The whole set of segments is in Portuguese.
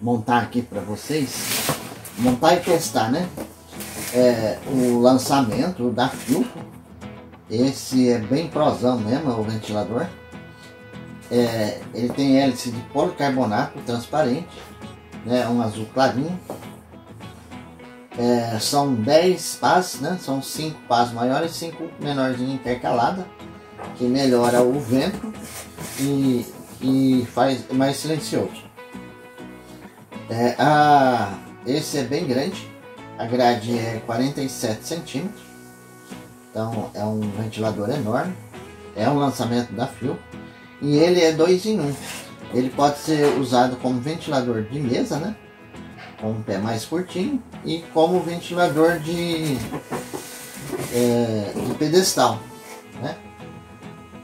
montar aqui para vocês, montar e testar, né? É, o lançamento da Filco. Esse é bem prosão mesmo, o ventilador. É, ele tem hélice de policarbonato transparente, né? Um azul clarinho. É, são 10 pás, né? São 5 pás maiores e 5 menorzinhos intercalada, que melhora o vento e, e faz mais silencioso. É, a, esse é bem grande, a grade é 47 centímetros, então é um ventilador enorme, é um lançamento da Fio e ele é 2 em 1. Um. Ele pode ser usado como ventilador de mesa, né? com um pé mais curtinho e como ventilador de, é, de pedestal. Né?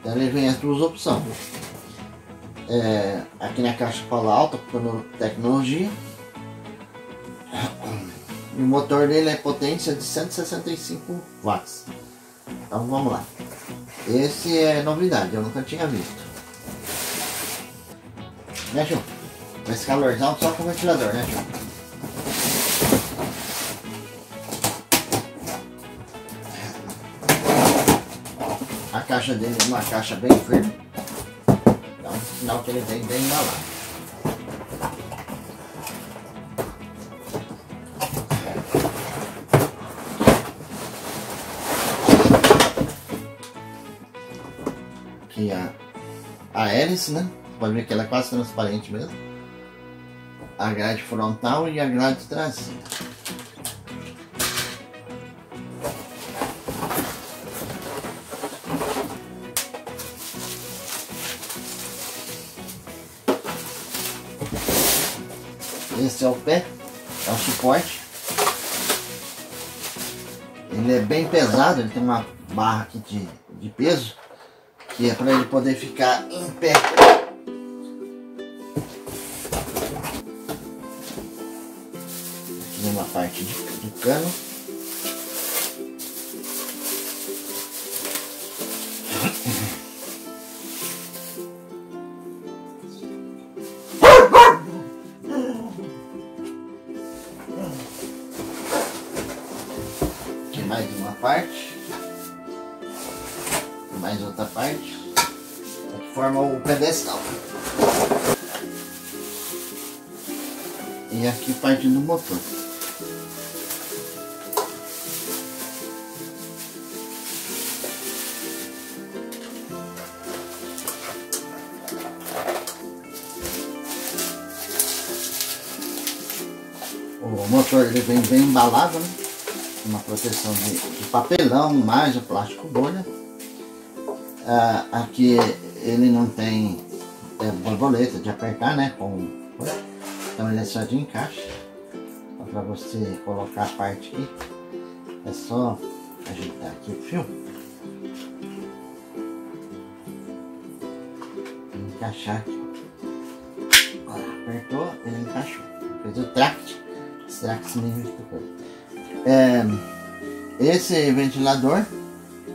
Então ele vem as duas opções. É, aqui na caixa fala alta tecnologia. E o motor dele é potência de 165 watts. Então vamos lá. Esse é novidade, eu nunca tinha visto. Né, Ju? Esse calorzão só com ventilador, né, Ju? caixa dele é uma caixa bem firme. Sinal que ele vem bem embalado. Aqui a, a hélice, né? Pode ver que ela é quase transparente mesmo. A grade frontal e a grade traseira. É o pé, é o suporte. Ele é bem pesado, ele tem uma barra aqui de, de peso, que é para ele poder ficar em pé. Aqui uma parte de, de cano. Parte. Que forma o pedestal. E aqui parte do motor. O motor ele vem bem embalado, né? uma proteção de, de papelão, mais o plástico bolha. Ah, aqui ele não tem é, borboleta de apertar, né? Com, então ele é só de encaixe. Para você colocar a parte aqui, é só ajeitar aqui o fio. Encaixar aqui. Apertou, ele encaixou. Fez o tract. Tract coisa. É, esse ventilador,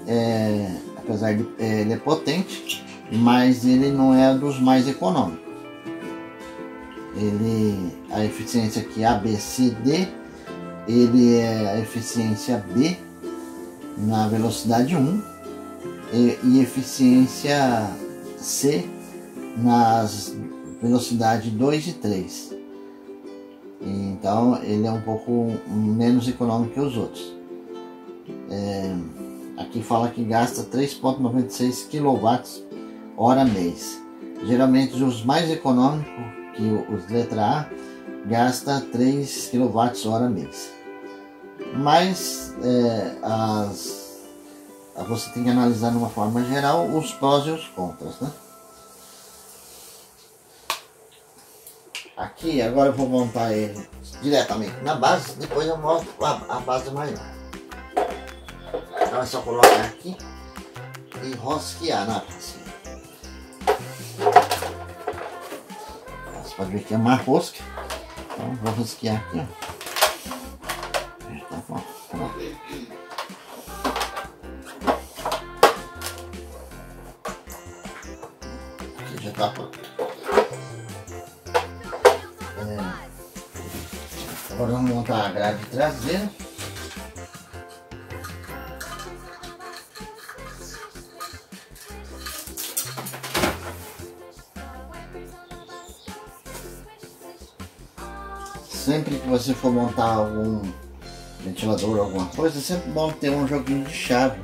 é, apesar de é, ele é potente, mas ele não é dos mais econômicos. Ele, a eficiência aqui ABCD, ele é a eficiência B na velocidade 1 e, e eficiência C nas velocidade 2 e 3. Então ele é um pouco menos econômico que os outros. É, aqui fala que gasta 3,96 kW hora mês. Geralmente os mais econômicos, que os letra A, gasta 3 kW hora mês. Mas é, as, você tem que analisar de uma forma geral os prós e os contras. Né? aqui, agora eu vou montar ele diretamente na base, depois eu mostro a, a base maior. É só colocar aqui e rosquear na base. Você pode ver que é uma rosca, então vou rosquear aqui, ó. Tá bom, tá bom. Aqui já tá pronto. Agora vamos montar a grade traseira. Você for montar algum ventilador ou alguma coisa, é sempre bom ter um joguinho de chave.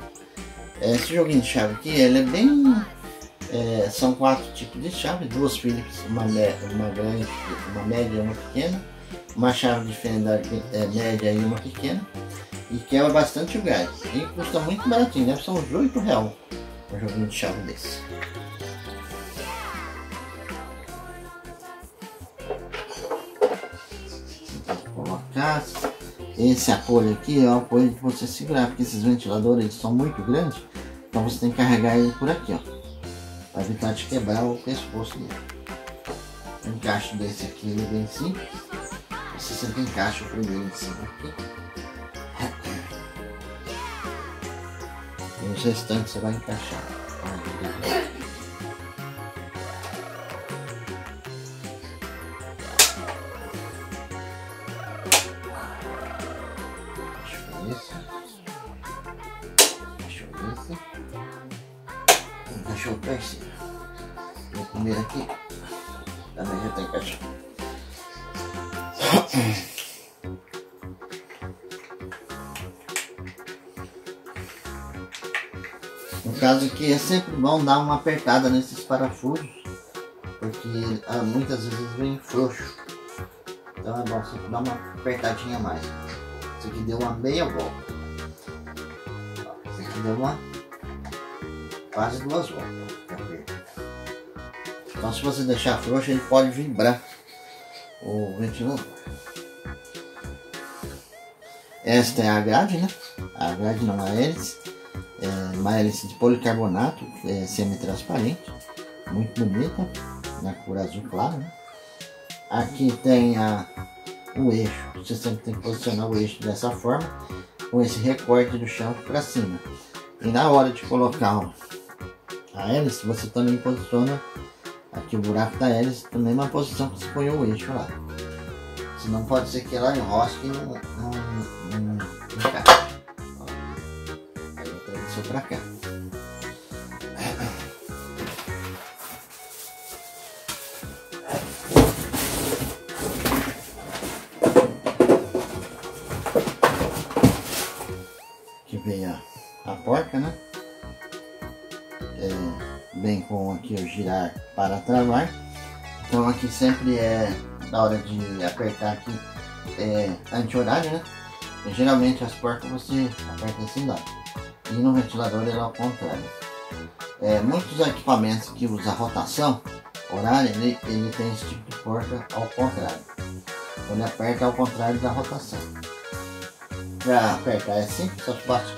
Esse joguinho de chave aqui, ele é bem... É, são quatro tipos de chave, duas Phillips, uma, uma grande, uma média e uma pequena uma chave de fenda é, média e uma pequena e quebra bastante o gás e custa muito baratinho, deve ser uns 8 reais um joguinho de chave desse. Esse apoio aqui é o apoio de você segurar, porque esses ventiladores são muito grandes, então você tem que carregar ele por aqui, ó, para evitar de quebrar o pescoço dele. O encaixe desse aqui ele é bem simples você sempre encaixa o primeiro em cima aqui. E os restantes você vai encaixar. Encaixou o terceiro. O primeiro aqui também já está encaixado. No caso aqui é sempre bom dar uma apertada nesses parafusos, porque ah, muitas vezes vem frouxo. Então é bom sempre dar uma apertadinha mais. Isso aqui deu uma meia volta. Isso aqui deu uma quase duas voltas. Então se você deixar frouxo ele pode vibrar o ventilador. Esta é a grade, né? A grade não é hélice. É uma hélice de policarbonato, é semi-transparente. Muito bonita, na cor azul claro. Né? Aqui tem a, o eixo. Você sempre tem que posicionar o eixo dessa forma, com esse recorte do chão para cima. E na hora de colocar a hélice, você também posiciona Aqui o buraco da hélice é uma posição que você põe o eixo lá. Senão pode ser que ela enrosque e não, não, não, não encaixe. Aí eu tradução para cá. Girar para travar. Então aqui sempre é na hora de apertar aqui é anti-horário, né? E, geralmente as portas você aperta esse lado. E no ventilador ele é ao contrário. É, muitos equipamentos que usam rotação horária, ele, ele tem esse tipo de porta ao contrário. Ele aperta ao contrário da rotação. Para apertar é simples, só basta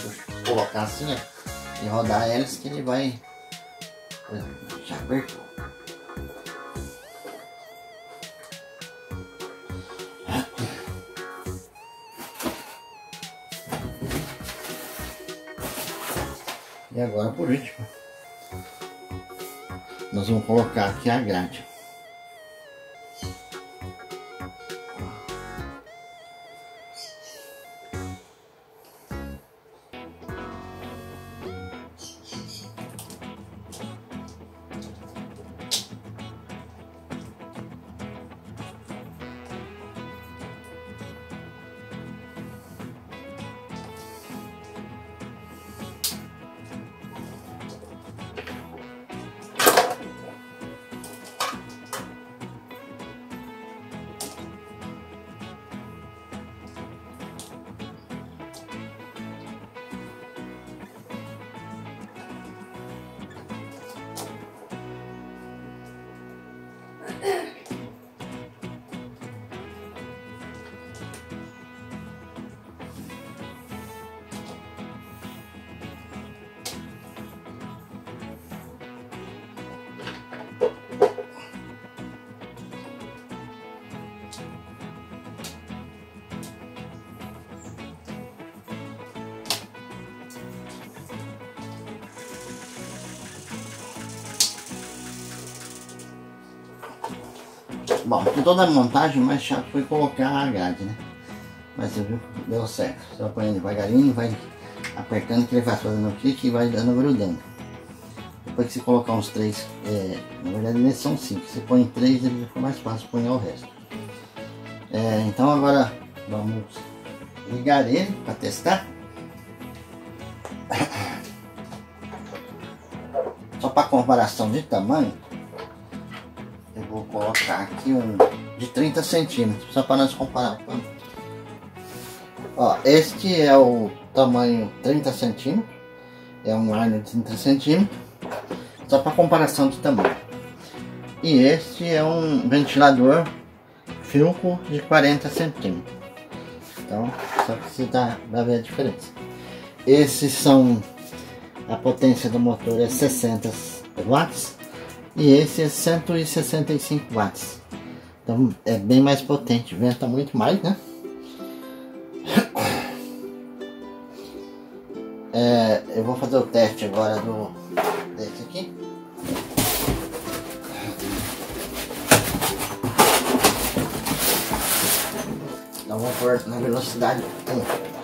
colocar assim ó, e rodar hélice que ele vai. Já apertou. E agora por último, nós vamos colocar aqui a grade. Bom, toda a montagem mais chato foi colocar a grade, né? Mas você viu deu certo. Você vai apanhando devagarinho, vai apertando que ele vai fazendo o clique e vai dando grudando. Depois que você colocar uns três, é, na verdade eles são cinco. Você põe três, ele fica mais fácil pôr o resto. É, então agora vamos ligar ele para testar. Só para comparação de tamanho, colocar aqui um de 30 centímetros, só para nós comparar. Ó, este é o tamanho 30 centímetros, é um line de 30 centímetros, só para comparação de tamanho. E este é um ventilador Filco de 40 centímetros. Então, só que você dá, vai ver a diferença. Esses são a potência do motor é 60 watts e esse é 165 watts. Então é bem mais potente, venta muito mais, né? É, eu vou fazer o teste agora do desse aqui. Então vou pôr na velocidade 1.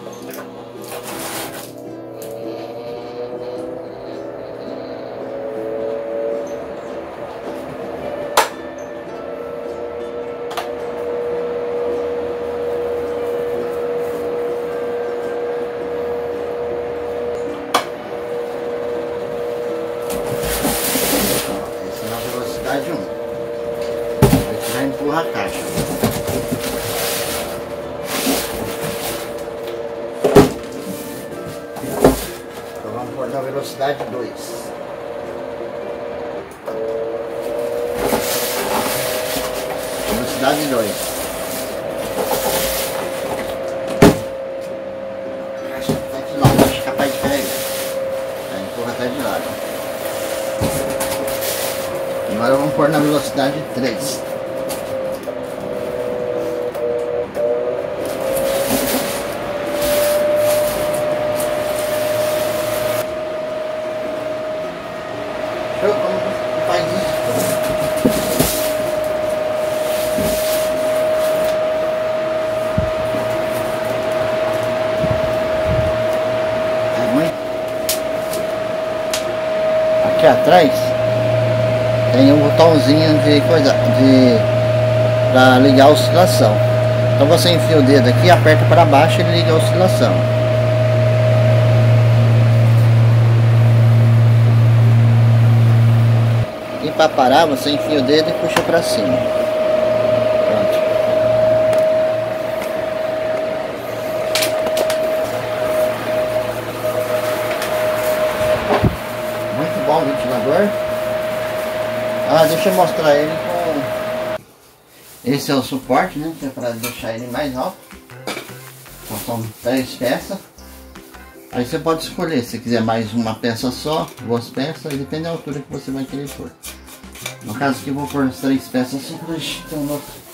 Então vamos pôr na velocidade 2. Velocidade 2. Acho que tá. Tá, lado. Agora vamos pôr na velocidade 3. aqui atrás tem um botãozinho de coisa de para ligar a oscilação. Então você enfia o dedo aqui, aperta para baixo e liga a oscilação. E para parar você enfia o dedo e puxa para cima. ventilador. Deixa eu mostrar ele com... Esse é o suporte, né? Que é para deixar ele mais alto. Então são três peças. Aí você pode escolher, se quiser mais uma peça só, duas peças, depende da altura que você vai querer pôr. No caso aqui eu vou pôr as três peças assim para ter um outro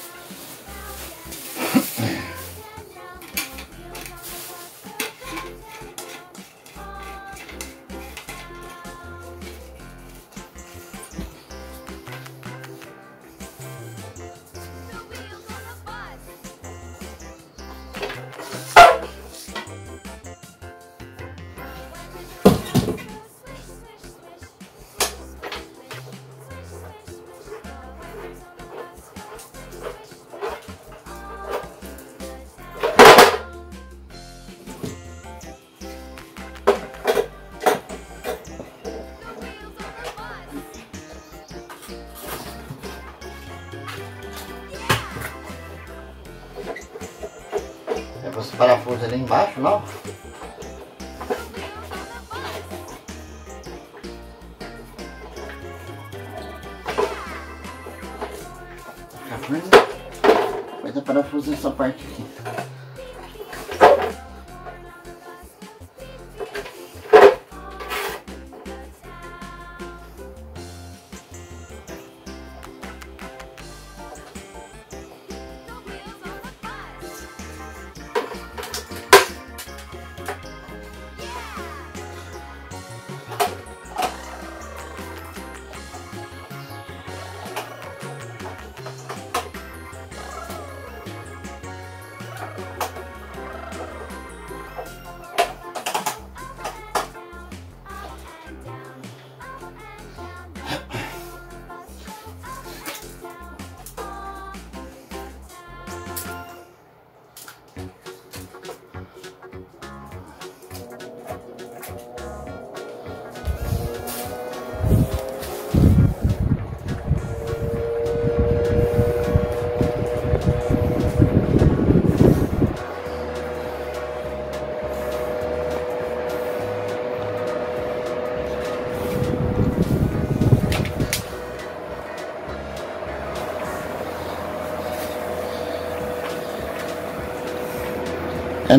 parafusos ali embaixo, não? Faz a parafuso nessa parte aqui.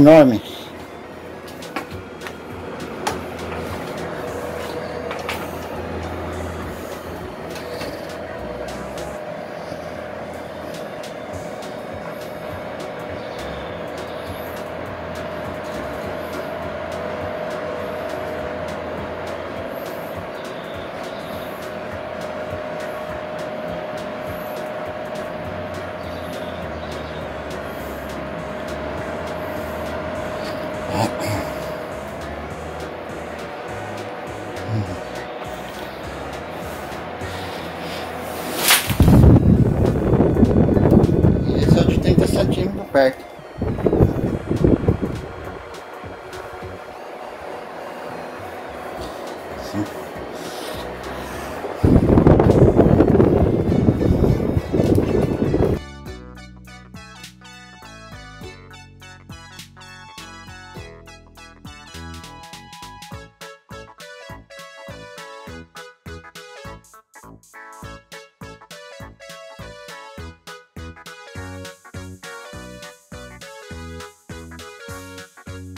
Enorme.